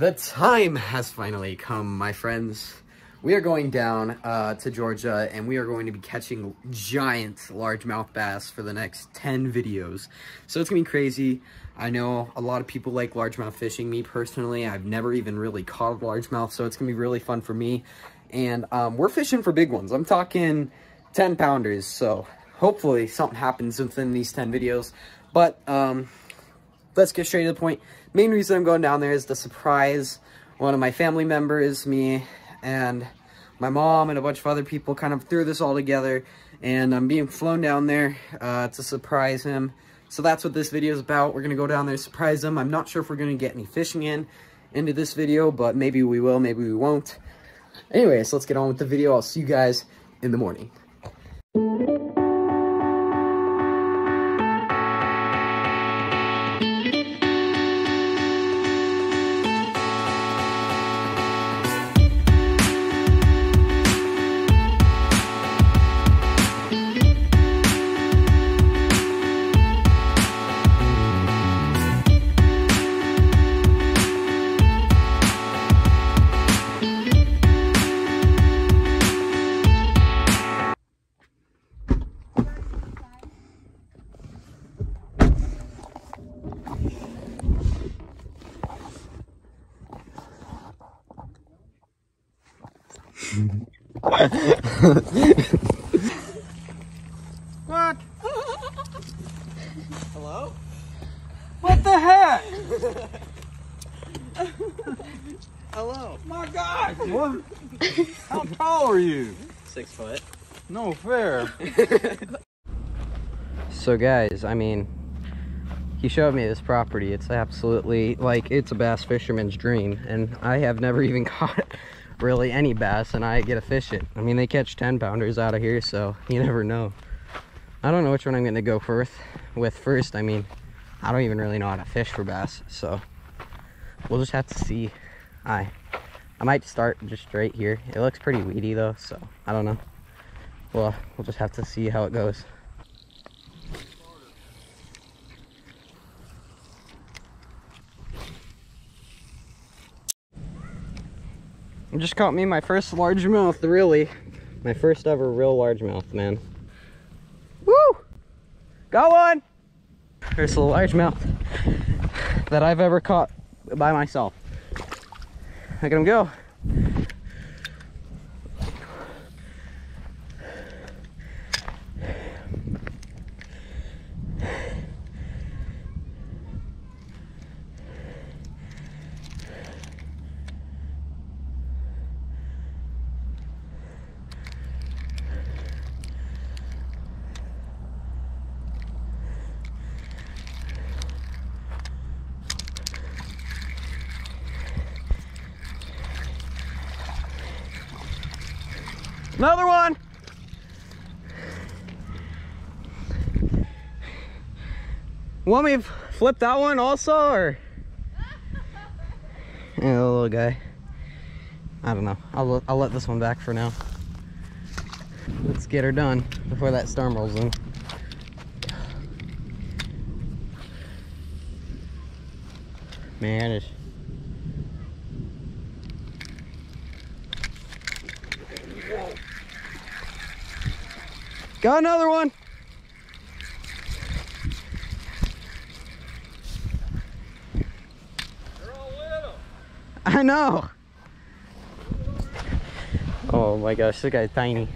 The time has finally come, my friends. We are going down uh, to Georgia and we are going to be catching giant largemouth bass for the next 10 videos. So it's gonna be crazy. I know a lot of people like largemouth fishing. Me personally, I've never even really caught largemouth, so it's gonna be really fun for me. And um, we're fishing for big ones. I'm talking 10 pounders, so hopefully something happens within these 10 videos. But um, let's get straight to the point. Main reason I'm going down there is to surprise one of my family members, me and my mom and a bunch of other people kind of threw this all together and I'm being flown down there uh, to surprise him. So that's what this video is about. We're going to go down there surprise him. I'm not sure if we're going to get any fishing in into this video, but maybe we will, maybe we won't. Anyways, let's get on with the video. I'll see you guys in the morning. What? Hello? What the heck? Hello. My God! What? How tall are you? Six foot. No fair. So guys, I mean, he showed me this property. It's absolutely, like, it's a bass fisherman's dream. And I have never even caught really any bass and I get to fish it. I mean, they catch 10 pounders out of here, so you never know. I don't know which one I'm gonna go first with first. I mean, I don't even really know how to fish for bass, so we'll just have to see. I I might start just right here. It looks pretty weedy though, so I don't know. Well, we'll just have to see how it goes. Just caught me my first largemouth, really. My first ever real largemouth, man. Woo! Got one! First little largemouth that I've ever caught by myself. Look at him go. Another one! Want me to flip that one also, or? Yeah, the little guy. I don't know. I'll, I'll let this one back for now. Let's get her done before that storm rolls in. Man, Got another one. I know. Oh my gosh, this guy's tiny.